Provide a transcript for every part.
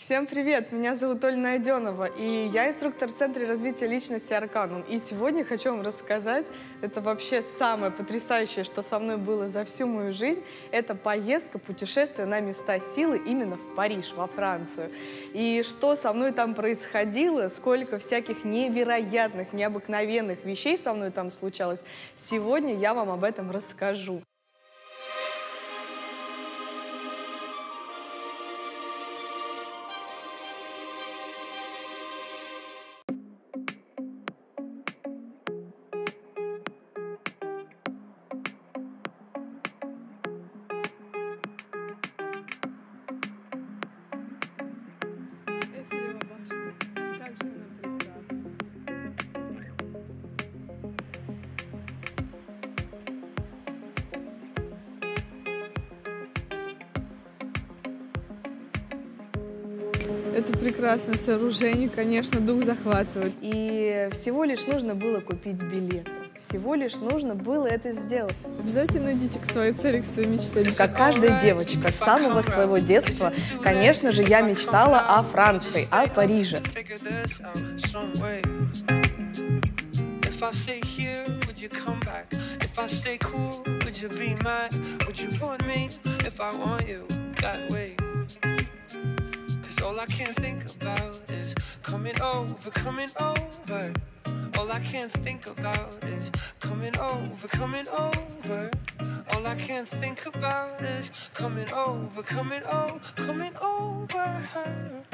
Всем привет! Меня зовут Оля Найденова, и я инструктор в Центре развития личности Арканум. И сегодня хочу вам рассказать, это вообще самое потрясающее, что со мной было за всю мою жизнь, это поездка, путешествие на места силы именно в Париж, во Францию. И что со мной там происходило, сколько всяких невероятных, необыкновенных вещей со мной там случалось, сегодня я вам об этом расскажу. Прекрасное сооружение, конечно, дух захватывает. И всего лишь нужно было купить билеты. Всего лишь нужно было это сделать. Обязательно идите к своей цели, к своей мечте. Как каждая девочка с самого своего детства, конечно же, я мечтала о Франции, о Париже. figure this out some way. If I stay here, would you come back? If I stay cool, would you be mine? Would you want me if I want you that way? All I can think about is coming over, coming over. All I can think about is coming over, coming over. All I can think about is coming over, coming over, coming over.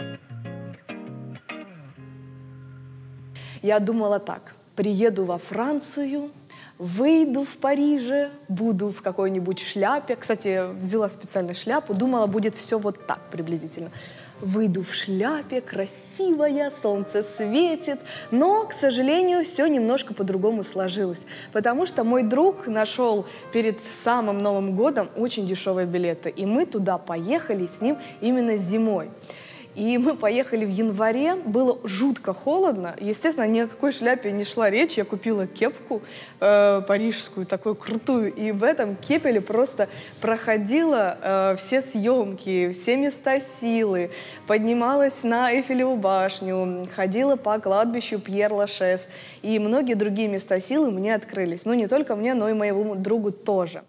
Я думала так, приеду во Францию, выйду в Париже, буду в какой-нибудь шляпе. Кстати, взяла специально шляпу, думала, будет все вот так приблизительно. Выйду в шляпе, красивая, солнце светит. Но, к сожалению, все немножко по-другому сложилось. Потому что мой друг нашел перед самым Новым годом очень дешевые билеты. И мы туда поехали с ним именно зимой. И мы поехали в январе, было жутко холодно. Естественно, ни о какой шляпе не шла речь. Я купила кепку э, парижскую, такую крутую. И в этом кепеле просто проходила э, все съемки, все места силы. Поднималась на Эйфелеву башню, ходила по кладбищу Пьер-Лашес. И многие другие места силы мне открылись. Ну, не только мне, но и моему другу тоже.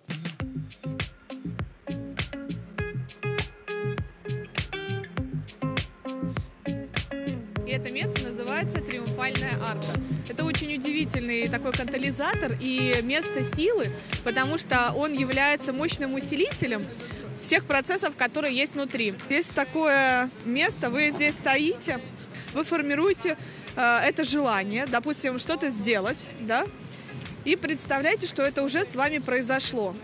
Триумфальная арка. Это очень удивительный такой катализатор и место силы, потому что он является мощным усилителем всех процессов, которые есть внутри. Есть такое место, вы здесь стоите, вы формируете э, это желание, допустим, что-то сделать, да, и представляете, что это уже с вами произошло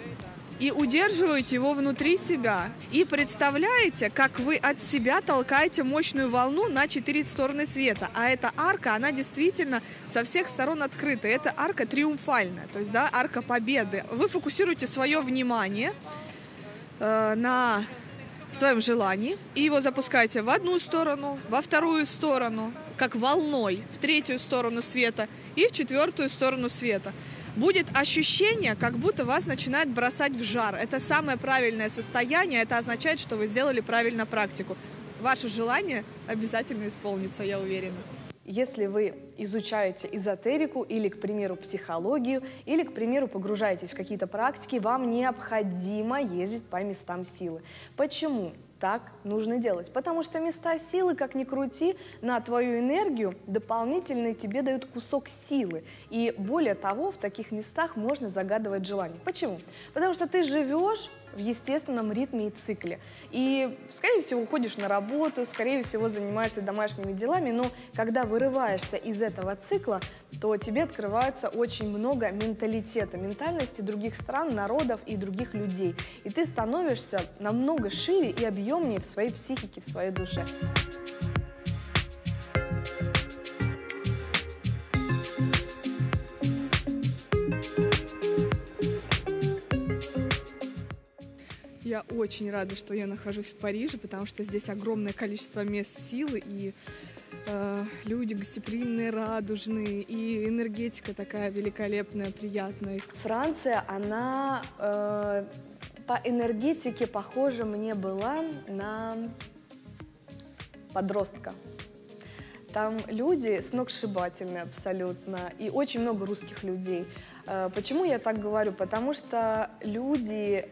и удерживаете его внутри себя. И представляете, как вы от себя толкаете мощную волну на четыре стороны света. А эта арка, она действительно со всех сторон открыта. Это арка триумфальная, то есть, да, арка победы. Вы фокусируете свое внимание э, на своем желании и его запускаете в одну сторону, во вторую сторону, как волной, в третью сторону света и в четвертую сторону света. Будет ощущение, как будто вас начинает бросать в жар. Это самое правильное состояние, это означает, что вы сделали правильно практику. Ваше желание обязательно исполнится, я уверена. Если вы изучаете эзотерику или, к примеру, психологию, или, к примеру, погружаетесь в какие-то практики, вам необходимо ездить по местам силы. Почему? Так нужно делать. Потому что места силы, как ни крути, на твою энергию дополнительно тебе дают кусок силы. И более того, в таких местах можно загадывать желание. Почему? Потому что ты живешь в естественном ритме и цикле. И, скорее всего, уходишь на работу, скорее всего, занимаешься домашними делами, но когда вырываешься из этого цикла, то тебе открывается очень много менталитета, ментальности других стран, народов и других людей. И ты становишься намного шире и объемнее в своей психике, в своей душе. Очень рада, что я нахожусь в Париже, потому что здесь огромное количество мест силы и э, люди гостеприимные, радужные, и энергетика такая великолепная, приятная. Франция, она э, по энергетике похожа мне была на подростка. Там люди сногсшибательные абсолютно, и очень много русских людей. Э, почему я так говорю? Потому что люди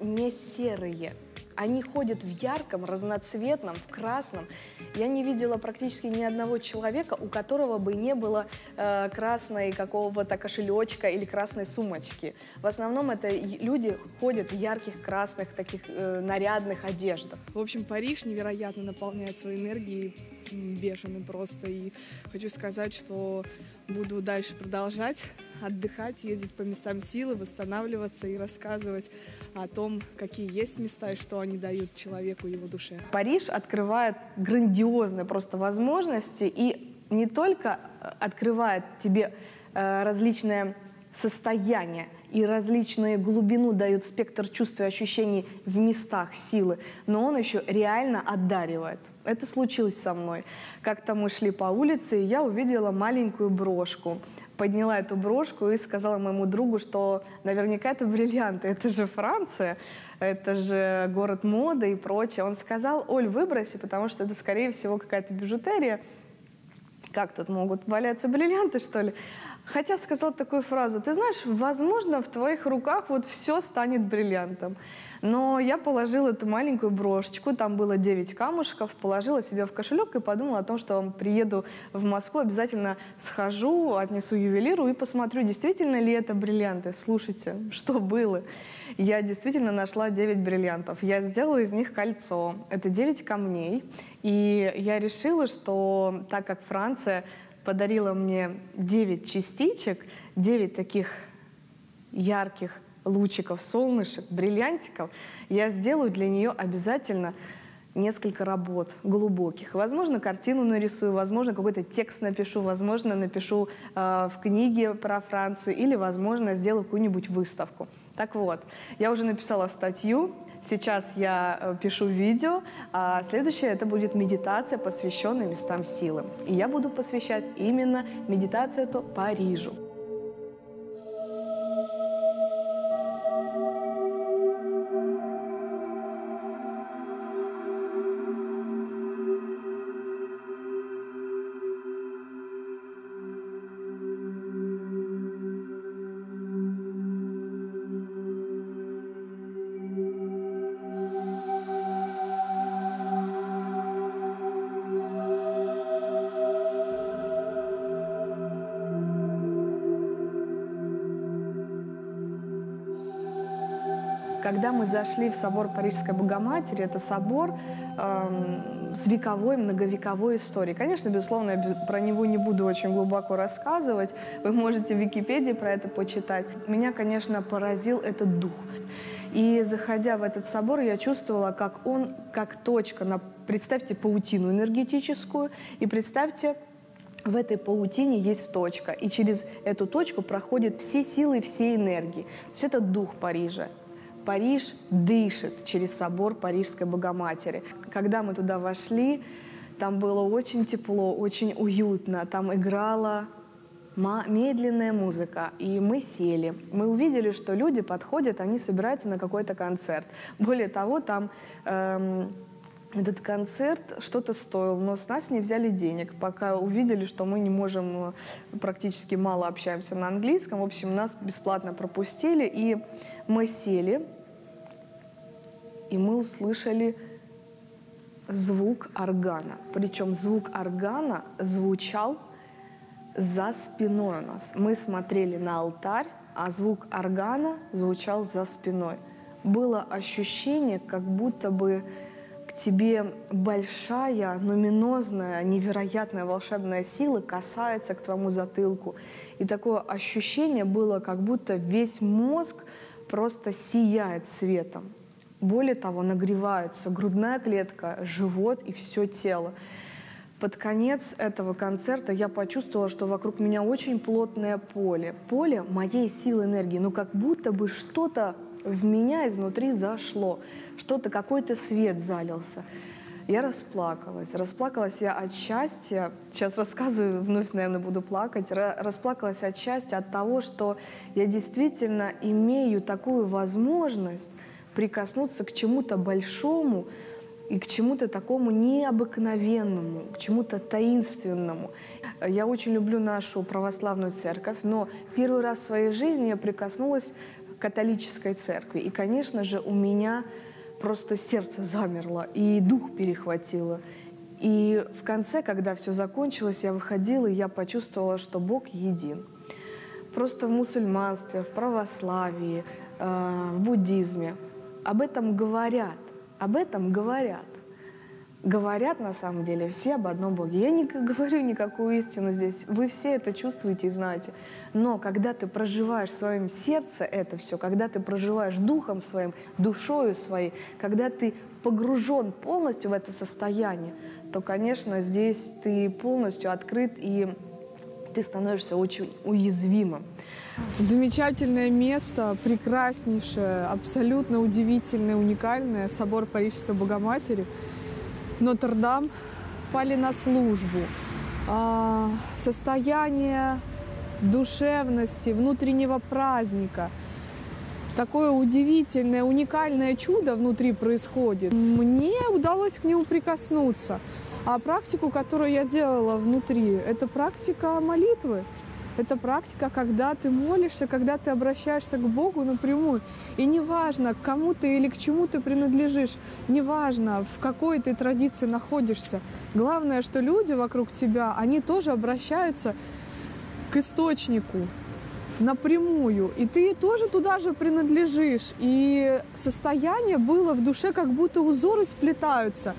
не серые, они ходят в ярком, разноцветном, в красном. Я не видела практически ни одного человека, у которого бы не было э, красной какого-то кошелечка или красной сумочки. В основном это люди ходят в ярких красных таких э, нарядных одеждах. В общем, Париж невероятно наполняет своей энергией, бешеный просто. И хочу сказать, что буду дальше продолжать отдыхать, ездить по местам силы, восстанавливаться и рассказывать о том, какие есть места и что они дают человеку, его душе. Париж открывает грандиозные просто возможности и не только э, открывает тебе э, различные состояния и различную глубину дает спектр чувств и ощущений в местах силы, но он еще реально одаривает. Это случилось со мной. Как-то мы шли по улице, и я увидела маленькую брошку подняла эту брошку и сказала моему другу, что наверняка это бриллианты, это же Франция, это же город моды и прочее. Он сказал, Оль, выброси, потому что это, скорее всего, какая-то бижутерия. Как тут могут валяться бриллианты, что ли? Хотя сказал такую фразу, ты знаешь, возможно, в твоих руках вот все станет бриллиантом. Но я положила эту маленькую брошечку, там было 9 камушков, положила себе в кошелек и подумала о том, что приеду в Москву, обязательно схожу, отнесу ювелиру и посмотрю, действительно ли это бриллианты. Слушайте, что было? Я действительно нашла 9 бриллиантов. Я сделала из них кольцо. Это 9 камней. И я решила, что так как Франция подарила мне 9 частичек, 9 таких ярких лучиков, солнышек, бриллиантиков, я сделаю для нее обязательно несколько работ глубоких. Возможно, картину нарисую, возможно, какой-то текст напишу, возможно, напишу э, в книге про Францию или, возможно, сделаю какую-нибудь выставку. Так вот, я уже написала статью, сейчас я э, пишу видео, а следующее это будет медитация, посвященная местам силы. И я буду посвящать именно медитацию эту Парижу. Когда мы зашли в собор Парижской Богоматери, это собор э, с вековой, многовековой историей. Конечно, безусловно, я про него не буду очень глубоко рассказывать. Вы можете в Википедии про это почитать. Меня, конечно, поразил этот дух. И заходя в этот собор, я чувствовала, как он, как точка, на, представьте паутину энергетическую, и представьте в этой паутине есть точка, и через эту точку проходят все силы, все энергии. То есть это дух Парижа. Париж дышит через собор Парижской Богоматери. Когда мы туда вошли, там было очень тепло, очень уютно. Там играла медленная музыка, и мы сели. Мы увидели, что люди подходят, они собираются на какой-то концерт. Более того, там эм, этот концерт что-то стоил, но с нас не взяли денег, пока увидели, что мы не можем, э, практически мало общаемся на английском. В общем, нас бесплатно пропустили, и мы сели, и мы услышали звук органа. Причем звук органа звучал за спиной у нас. Мы смотрели на алтарь, а звук органа звучал за спиной. Было ощущение, как будто бы тебе большая, нуминозная, невероятная волшебная сила касается к твоему затылку. И такое ощущение было, как будто весь мозг просто сияет светом. Более того, нагревается грудная клетка, живот и все тело. Под конец этого концерта я почувствовала, что вокруг меня очень плотное поле. Поле моей силы энергии. Ну, как будто бы что-то в меня изнутри зашло. Что-то, какой-то свет залился. Я расплакалась. Расплакалась я от счастья. Сейчас рассказываю, вновь, наверное, буду плакать. Расплакалась от счастья, от того, что я действительно имею такую возможность прикоснуться к чему-то большому, и к чему-то такому необыкновенному, к чему-то таинственному. Я очень люблю нашу православную церковь, но первый раз в своей жизни я прикоснулась католической церкви. И, конечно же, у меня просто сердце замерло, и дух перехватило. И в конце, когда все закончилось, я выходила, и я почувствовала, что Бог един. Просто в мусульманстве, в православии, э, в буддизме об этом говорят, об этом говорят. Говорят на самом деле все об одном Боге. Я не говорю никакую истину здесь, вы все это чувствуете и знаете. Но когда ты проживаешь в своем сердце это все, когда ты проживаешь духом своим, душою своей, когда ты погружен полностью в это состояние, то, конечно, здесь ты полностью открыт и ты становишься очень уязвимым. Замечательное место, прекраснейшее, абсолютно удивительное, уникальное. Собор Парижской Богоматери, Нотр-Дам. Пали на службу. А, состояние душевности, внутреннего праздника. Такое удивительное, уникальное чудо внутри происходит. Мне удалось к нему прикоснуться. А практику, которую я делала внутри, это практика молитвы. Это практика, когда ты молишься, когда ты обращаешься к Богу напрямую. И неважно, к кому ты или к чему ты принадлежишь, неважно, в какой ты традиции находишься. Главное, что люди вокруг тебя, они тоже обращаются к источнику напрямую. И ты тоже туда же принадлежишь. И состояние было в душе, как будто узоры сплетаются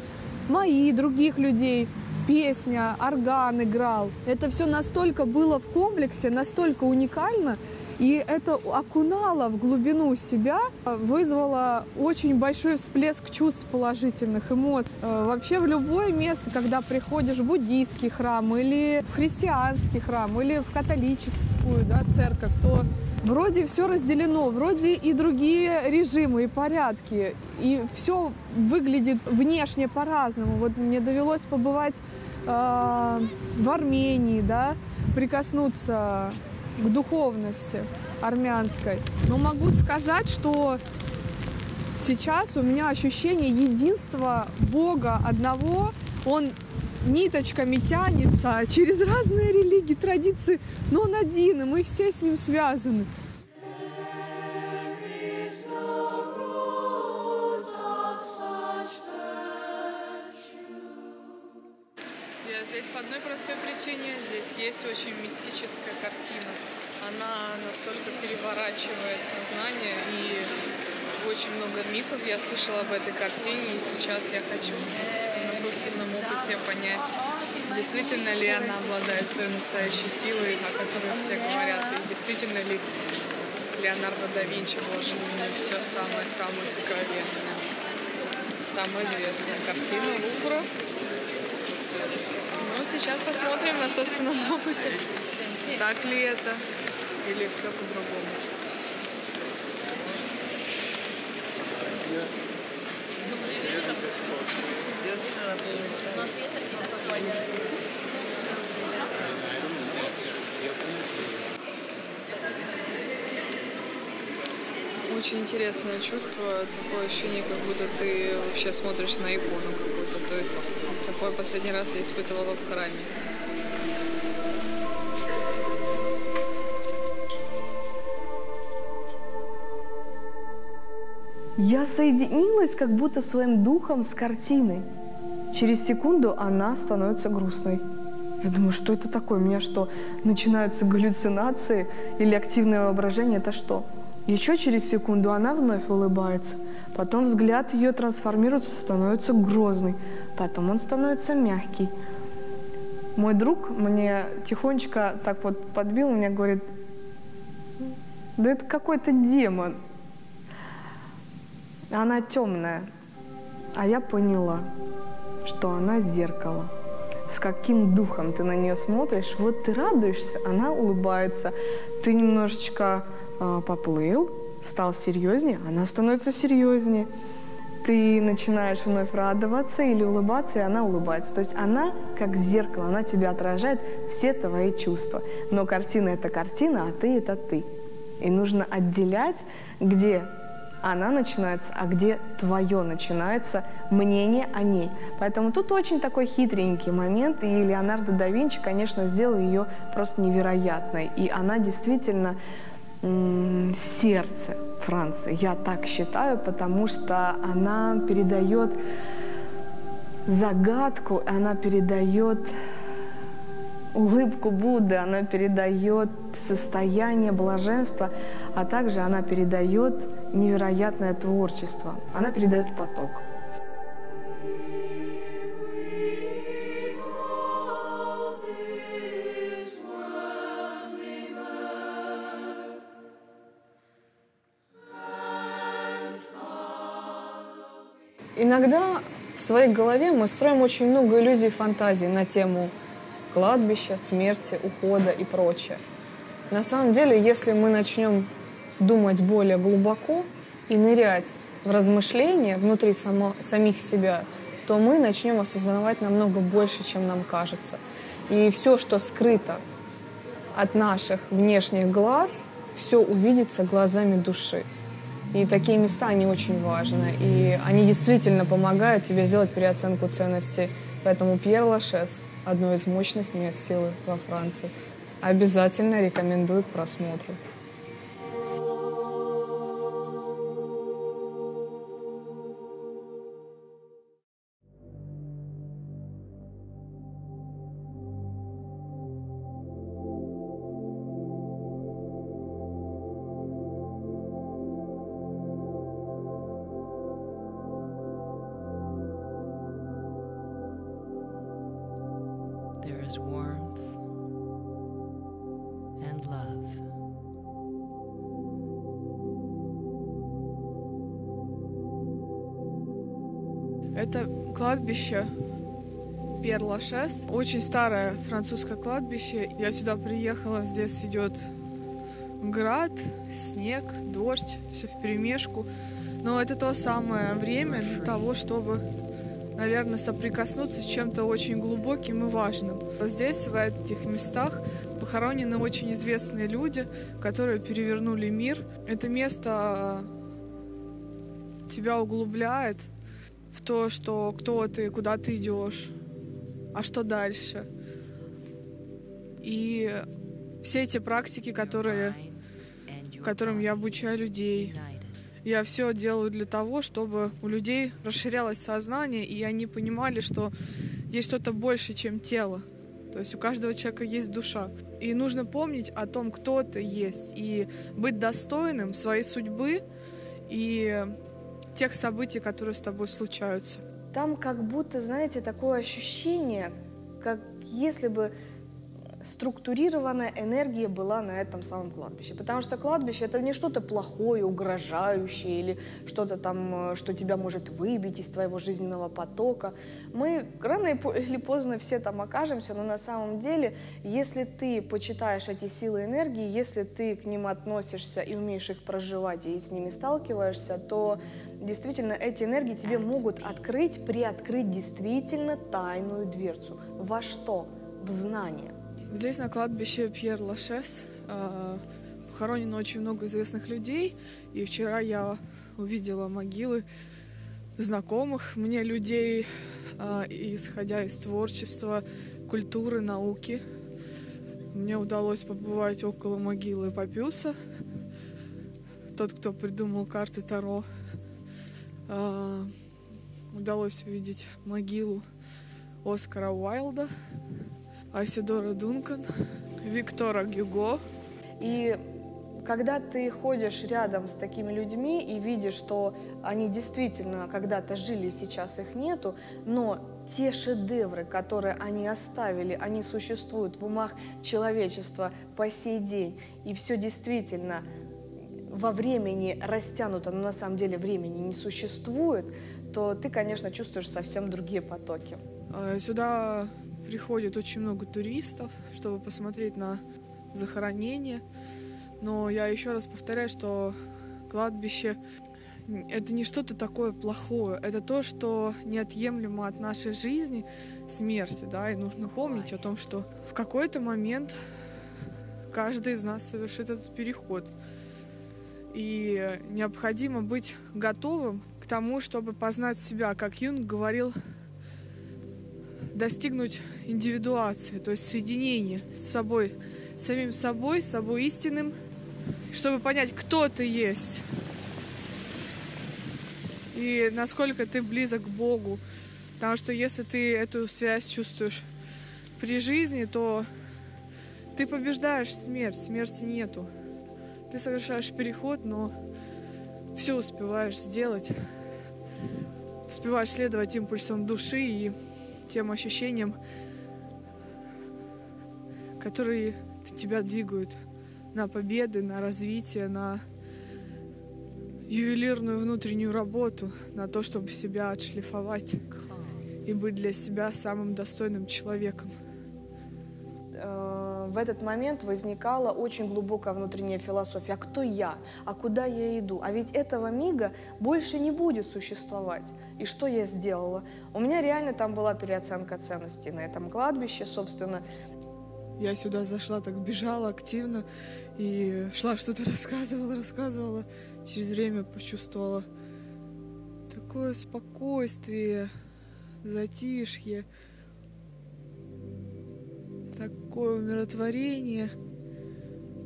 мои, других людей, песня, орган играл. Это все настолько было в комплексе, настолько уникально, и это окунало в глубину себя, вызвало очень большой всплеск чувств положительных, эмоций. Э, вообще в любое место, когда приходишь в буддийский храм или в христианский храм или в католическую да, церковь, то вроде все разделено, вроде и другие режимы и порядки, и все выглядит внешне по-разному. Вот мне довелось побывать э, в Армении, да, прикоснуться к духовности армянской. Но могу сказать, что сейчас у меня ощущение единства Бога одного. Он ниточками тянется через разные религии, традиции, но он один, и мы все с ним связаны. Здесь по одной простой причине. Здесь есть очень мистическая картина. Она настолько переворачивает сознание и очень много мифов я слышала об этой картине, и сейчас я хочу на собственном опыте понять, действительно ли она обладает той настоящей силой, о которой все говорят, и действительно ли Леонардо да Винчи вложил в нее все самое-самое сокровенное. Самая известная картина Лувра. Ну, сейчас посмотрим на собственном опыте, так ли это или все по-другому. Очень интересное чувство, такое ощущение, как будто ты вообще смотришь на икону какую-то. То есть такое последний раз я испытывала в храме. Я соединилась как будто своим духом с картиной. Через секунду она становится грустной. Я думаю, что это такое? У меня что, начинаются галлюцинации или активное воображение? Это что? Еще через секунду она вновь улыбается. Потом взгляд ее трансформируется, становится грозный. Потом он становится мягкий. Мой друг мне тихонечко так вот подбил, мне говорит, да это какой-то демон. Она темная. А я поняла, что она зеркало. С каким духом ты на нее смотришь, вот ты радуешься, она улыбается. Ты немножечко э, поплыл, стал серьезнее, она становится серьезнее. Ты начинаешь вновь радоваться или улыбаться, и она улыбается. То есть она как зеркало, она тебя отражает все твои чувства. Но картина – это картина, а ты – это ты. И нужно отделять, где она начинается, а где твое начинается мнение о ней. Поэтому тут очень такой хитренький момент, и Леонардо да Винчи, конечно, сделал ее просто невероятной. И она действительно сердце Франции. Я так считаю, потому что она передает загадку, она передает улыбку Будды, она передает состояние блаженства, а также она передает невероятное творчество, она передает поток. Иногда в своей голове мы строим очень много иллюзий и фантазий на тему кладбища, смерти, ухода и прочее. На самом деле, если мы начнем думать более глубоко и нырять в размышления внутри само, самих себя, то мы начнем осознавать намного больше, чем нам кажется. И все, что скрыто от наших внешних глаз, все увидится глазами души. И такие места, они очень важны. И они действительно помогают тебе сделать переоценку ценностей. Поэтому Пьер Лашес – одно из мощных мест силы во Франции. Обязательно рекомендую к просмотру. Кладбище Перлашес. Очень старое французское кладбище. Я сюда приехала, здесь идет град, снег, дождь, все в перемешку. Но это то самое время для того, чтобы наверное, соприкоснуться с чем-то очень глубоким и важным. Здесь, в этих местах, похоронены очень известные люди, которые перевернули мир. Это место тебя углубляет в то, что кто ты, куда ты идешь, а что дальше. И все эти практики, которые, которым я обучаю людей, я все делаю для того, чтобы у людей расширялось сознание, и они понимали, что есть что-то больше, чем тело. То есть у каждого человека есть душа. И нужно помнить о том, кто ты есть, и быть достойным своей судьбы и тех событий, которые с тобой случаются. Там как будто, знаете, такое ощущение, как если бы структурированная энергия была на этом самом кладбище. Потому что кладбище это не что-то плохое, угрожающее или что-то там, э, что тебя может выбить из твоего жизненного потока. Мы рано или поздно все там окажемся, но на самом деле, если ты почитаешь эти силы энергии, если ты к ним относишься и умеешь их проживать и с ними сталкиваешься, то действительно эти энергии тебе могут открыть, приоткрыть действительно тайную дверцу. Во что? В знание. Здесь на кладбище Пьер Лашес э, похоронено очень много известных людей. И вчера я увидела могилы знакомых мне людей, э, исходя из творчества, культуры, науки. Мне удалось побывать около могилы Папюса, тот, кто придумал карты Таро. Э, удалось увидеть могилу Оскара Уайлда, Айсидора Дункан, Виктора Гюго. И когда ты ходишь рядом с такими людьми и видишь, что они действительно когда-то жили, сейчас их нету, но те шедевры, которые они оставили, они существуют в умах человечества по сей день, и все действительно во времени растянуто, но на самом деле времени не существует, то ты, конечно, чувствуешь совсем другие потоки. А, сюда приходит очень много туристов, чтобы посмотреть на захоронение. Но я еще раз повторяю, что кладбище это не что-то такое плохое, это то, что неотъемлемо от нашей жизни, смерти, да, и нужно помнить о том, что в какой-то момент каждый из нас совершит этот переход. И необходимо быть готовым к тому, чтобы познать себя, как Юнг говорил, достигнуть индивидуации, то есть соединения с собой, с самим собой, с собой истинным, чтобы понять, кто ты есть и насколько ты близок к Богу. Потому что если ты эту связь чувствуешь при жизни, то ты побеждаешь смерть, смерти нету. Ты совершаешь переход, но все успеваешь сделать. Успеваешь следовать импульсам души и тем ощущениям, которые тебя двигают на победы, на развитие, на ювелирную внутреннюю работу, на то, чтобы себя отшлифовать и быть для себя самым достойным человеком. В этот момент возникала очень глубокая внутренняя философия. А кто я? А куда я иду? А ведь этого мига больше не будет существовать. И что я сделала? У меня реально там была переоценка ценностей на этом кладбище, собственно. Я сюда зашла, так бежала активно и шла, что-то рассказывала, рассказывала. Через время почувствовала такое спокойствие, затишье, такое умиротворение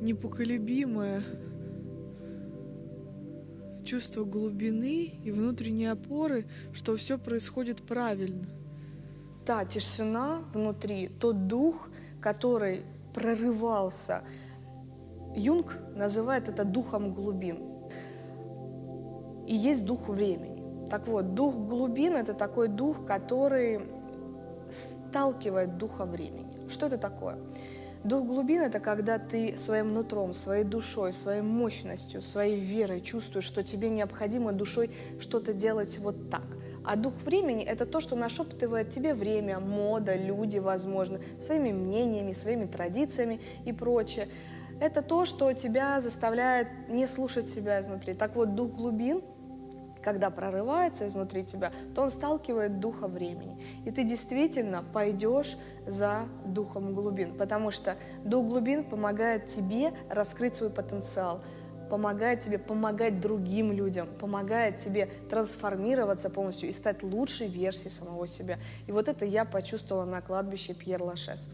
непоколебимое, чувство глубины и внутренней опоры, что все происходит правильно. Та тишина внутри, тот дух, который прорывался. Юнг называет это духом глубин. И есть дух времени. Так вот, дух глубин – это такой дух, который сталкивает духа времени. Что это такое? Дух глубин – это когда ты своим нутром, своей душой, своей мощностью, своей верой чувствуешь, что тебе необходимо душой что-то делать вот так. А дух времени – это то, что нашептывает тебе время, мода, люди, возможно, своими мнениями, своими традициями и прочее. Это то, что тебя заставляет не слушать себя изнутри. Так вот, дух глубин – когда прорывается изнутри тебя, то он сталкивает духа времени. И ты действительно пойдешь за духом глубин, потому что дух глубин помогает тебе раскрыть свой потенциал, помогает тебе помогать другим людям, помогает тебе трансформироваться полностью и стать лучшей версией самого себя. И вот это я почувствовала на кладбище Пьер Лашес.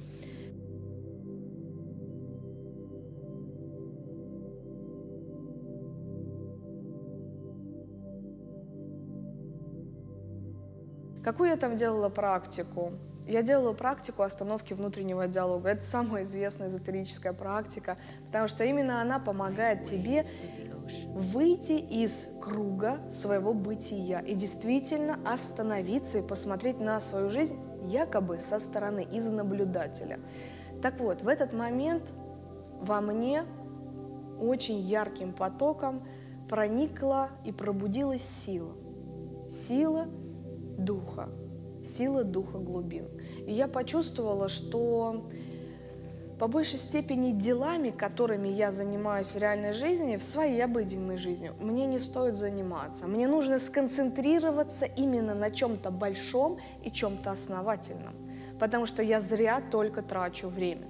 Какую я там делала практику? Я делала практику остановки внутреннего диалога. Это самая известная эзотерическая практика, потому что именно она помогает тебе выйти из круга своего бытия и действительно остановиться и посмотреть на свою жизнь якобы со стороны, из наблюдателя. Так вот, в этот момент во мне очень ярким потоком проникла и пробудилась сила. Сила – духа, сила духа глубин. И я почувствовала, что по большей степени делами, которыми я занимаюсь в реальной жизни, в своей обыденной жизни, мне не стоит заниматься. Мне нужно сконцентрироваться именно на чем-то большом и чем-то основательном, потому что я зря только трачу время.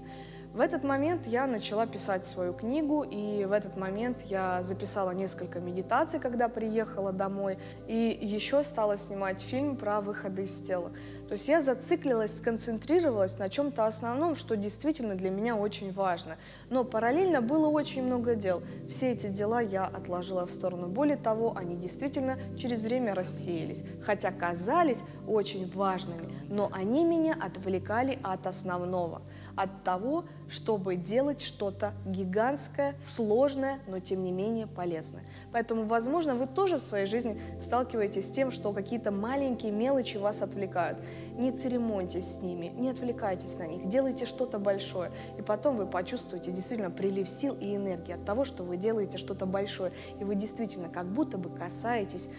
В этот момент я начала писать свою книгу, и в этот момент я записала несколько медитаций, когда приехала домой, и еще стала снимать фильм про выходы из тела. То есть я зациклилась, сконцентрировалась на чем-то основном, что действительно для меня очень важно. Но параллельно было очень много дел. Все эти дела я отложила в сторону. Более того, они действительно через время рассеялись, хотя казались очень важными, но они меня отвлекали от основного – от того, чтобы делать что-то гигантское, сложное, но тем не менее полезное. Поэтому, возможно, вы тоже в своей жизни сталкиваетесь с тем, что какие-то маленькие мелочи вас отвлекают. Не церемоньтесь с ними, не отвлекайтесь на них, делайте что-то большое. И потом вы почувствуете действительно прилив сил и энергии от того, что вы делаете что-то большое. И вы действительно как будто бы касаетесь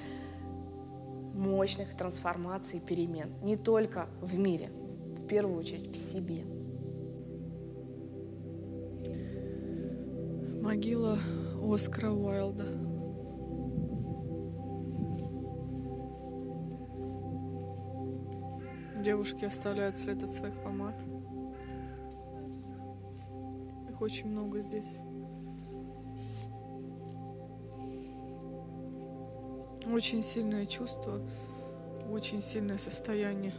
мощных трансформаций, перемен. Не только в мире, в первую очередь в себе. Могила Оскара Уайлда. Девушки оставляют след от своих помад. Их очень много здесь. Очень сильное чувство, очень сильное состояние.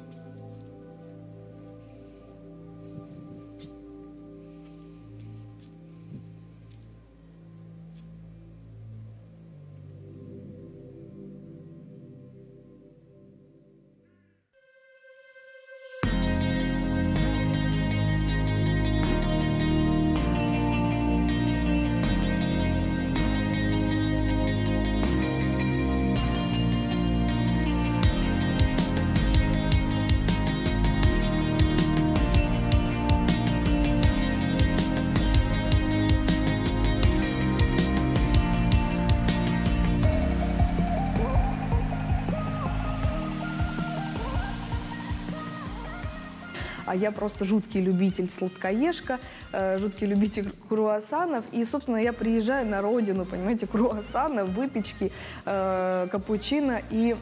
Я просто жуткий любитель сладкоежка, э, жуткий любитель круассанов. И, собственно, я приезжаю на родину, понимаете, круассана, выпечки, э, капучино. И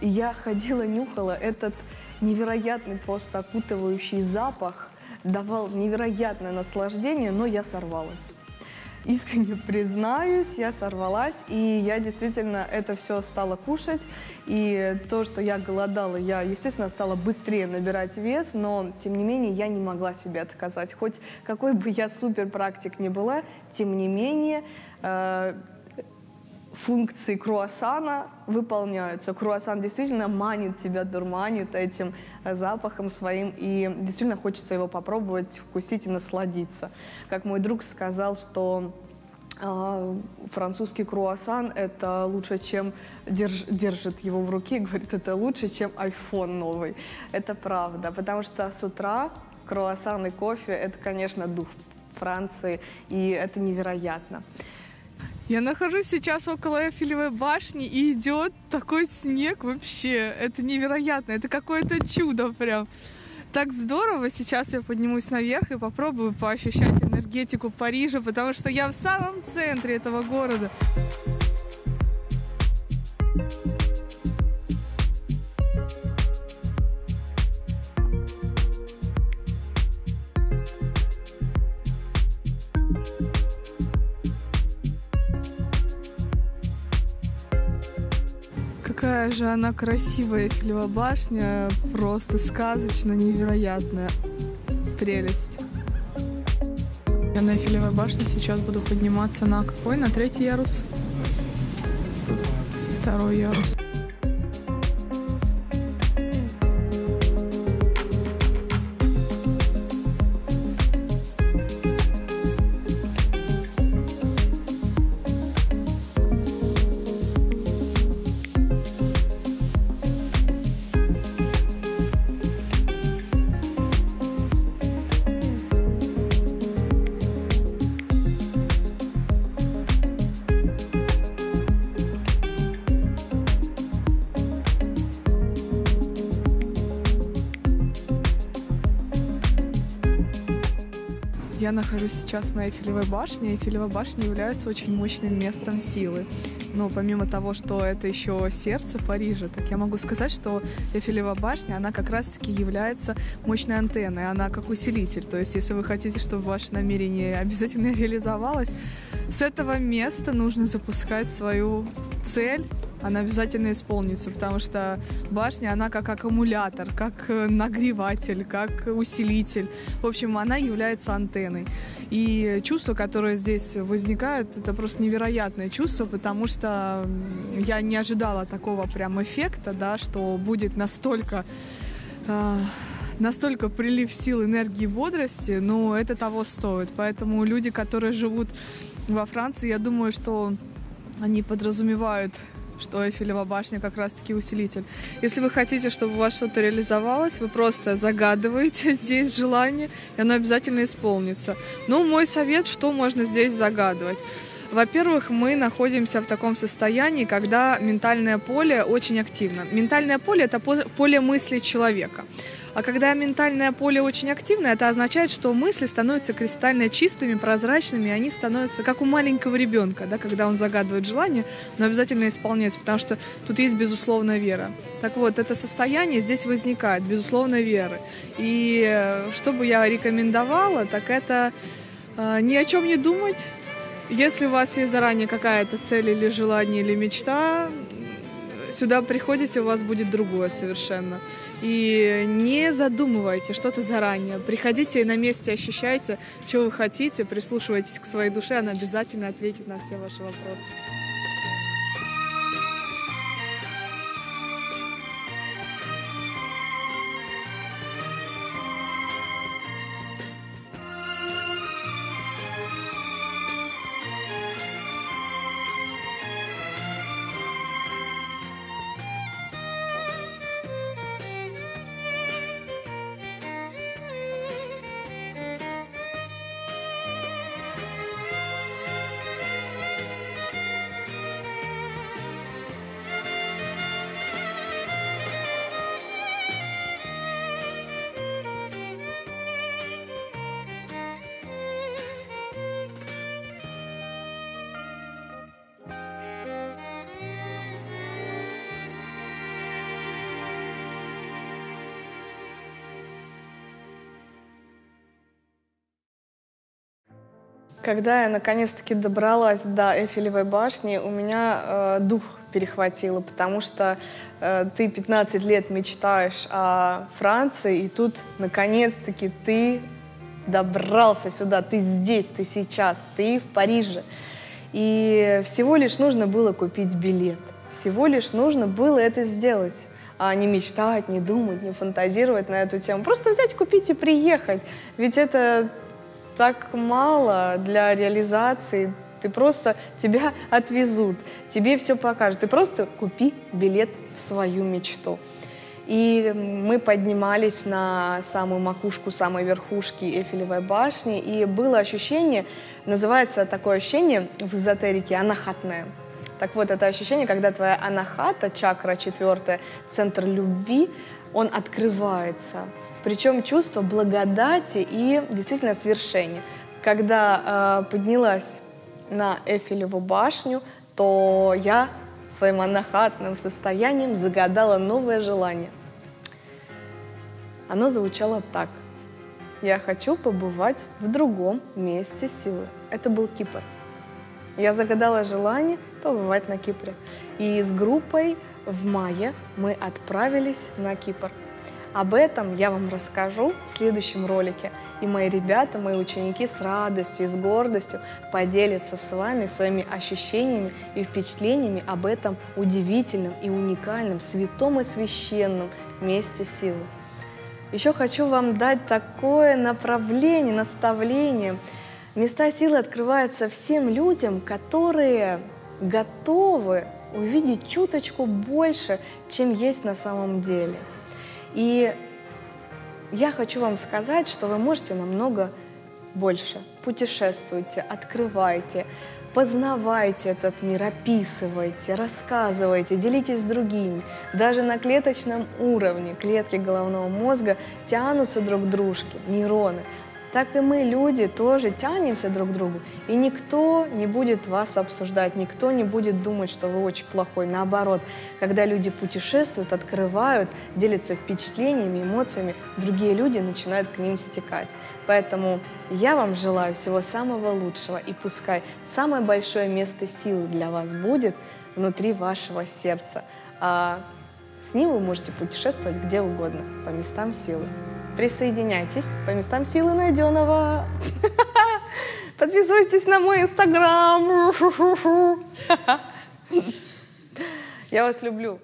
я ходила, нюхала этот невероятный просто окутывающий запах, давал невероятное наслаждение, но я сорвалась искренне признаюсь, я сорвалась, и я действительно это все стала кушать. И то, что я голодала, я, естественно, стала быстрее набирать вес, но, тем не менее, я не могла себе отказать. Хоть какой бы я супер практик ни была, тем не менее, э, функции круассана выполняются. Круассан действительно манит тебя, дурманит этим э, запахом своим, и действительно хочется его попробовать, вкусить и насладиться. Как мой друг сказал, что э, французский круассан это лучше, чем держ, держит его в руке, говорит, это лучше, чем iPhone новый. Это правда, потому что с утра круассан и кофе это, конечно, дух Франции, и это невероятно. Я нахожусь сейчас около Эйфелевой башни, и идет такой снег вообще. Это невероятно, это какое-то чудо прям. Так здорово, сейчас я поднимусь наверх и попробую поощущать энергетику Парижа, потому что я в самом центре этого города. Какая же она красивая, Эйфелева башня, просто сказочно невероятная прелесть. Я на Эйфелевой башне сейчас буду подниматься на какой? На третий ярус? Второй ярус. Нахожусь сейчас на Эйфелевой башне. Эйфелева башня является очень мощным местом силы. Но помимо того, что это еще сердце Парижа, так я могу сказать, что Эйфелева башня, она как раз-таки является мощной антенной, она как усилитель. То есть, если вы хотите, чтобы ваше намерение обязательно реализовалось, с этого места нужно запускать свою цель она обязательно исполнится, потому что башня, она как аккумулятор, как э, нагреватель, как усилитель. В общем, она является антенной. И чувства, которые здесь возникают, это просто невероятное чувство, потому что я не ожидала такого прям эффекта, да, что будет настолько э, настолько прилив сил, энергии, бодрости, но это того стоит. Поэтому люди, которые живут во Франции, я думаю, что они подразумевают что Эйфелева башня как раз-таки усилитель. Если вы хотите, чтобы у вас что-то реализовалось, вы просто загадываете здесь желание, и оно обязательно исполнится. Ну, мой совет, что можно здесь загадывать. Во-первых, мы находимся в таком состоянии, когда ментальное поле очень активно. Ментальное поле – это поле мысли человека. А когда ментальное поле очень активное, это означает, что мысли становятся кристально чистыми, прозрачными, они становятся как у маленького ребенка, да, когда он загадывает желание, но обязательно исполняется, потому что тут есть безусловная вера. Так вот, это состояние здесь возникает, безусловной веры. И э, что бы я рекомендовала, так это э, ни о чем не думать, если у вас есть заранее какая-то цель или желание или мечта, сюда приходите, у вас будет другое совершенно. И не задумывайте что-то заранее. Приходите и на месте ощущайте, что вы хотите, прислушивайтесь к своей душе, она обязательно ответит на все ваши вопросы. Когда я наконец-таки добралась до Эйфелевой башни, у меня э, дух перехватило, потому что э, ты 15 лет мечтаешь о Франции, и тут наконец-таки ты добрался сюда, ты здесь, ты сейчас, ты в Париже. И всего лишь нужно было купить билет, всего лишь нужно было это сделать а не мечтать, не думать, не фантазировать на эту тему. Просто взять, купить и приехать. Ведь это так мало для реализации. Ты просто, тебя отвезут, тебе все покажут. Ты просто купи билет в свою мечту. И мы поднимались на самую макушку, самой верхушки Эйфелевой башни, и было ощущение, называется такое ощущение в эзотерике анахатное. Так вот, это ощущение, когда твоя анахата, чакра четвертая, центр любви, он открывается. Причем чувство благодати и действительно свершения. Когда э, поднялась на Эфелеву башню, то я своим анахатным состоянием загадала новое желание. Оно звучало так. Я хочу побывать в другом месте силы. Это был Кипр. Я загадала желание побывать на Кипре. И с группой в мае мы отправились на Кипр. Об этом я вам расскажу в следующем ролике. И мои ребята, мои ученики с радостью и с гордостью поделятся с вами своими ощущениями и впечатлениями об этом удивительном и уникальном, святом и священном месте силы. Еще хочу вам дать такое направление, наставление. Места силы открываются всем людям, которые готовы увидеть чуточку больше, чем есть на самом деле. И я хочу вам сказать, что вы можете намного больше. Путешествуйте, открывайте, познавайте этот мир, описывайте, рассказывайте, делитесь с другими. Даже на клеточном уровне клетки головного мозга тянутся друг к дружке, нейроны так и мы, люди, тоже тянемся друг к другу. И никто не будет вас обсуждать, никто не будет думать, что вы очень плохой. Наоборот, когда люди путешествуют, открывают, делятся впечатлениями, эмоциями, другие люди начинают к ним стекать. Поэтому я вам желаю всего самого лучшего, и пускай самое большое место силы для вас будет внутри вашего сердца. А с ним вы можете путешествовать где угодно, по местам силы. Присоединяйтесь по местам силы найденного. Подписывайтесь на мой инстаграм. Я вас люблю.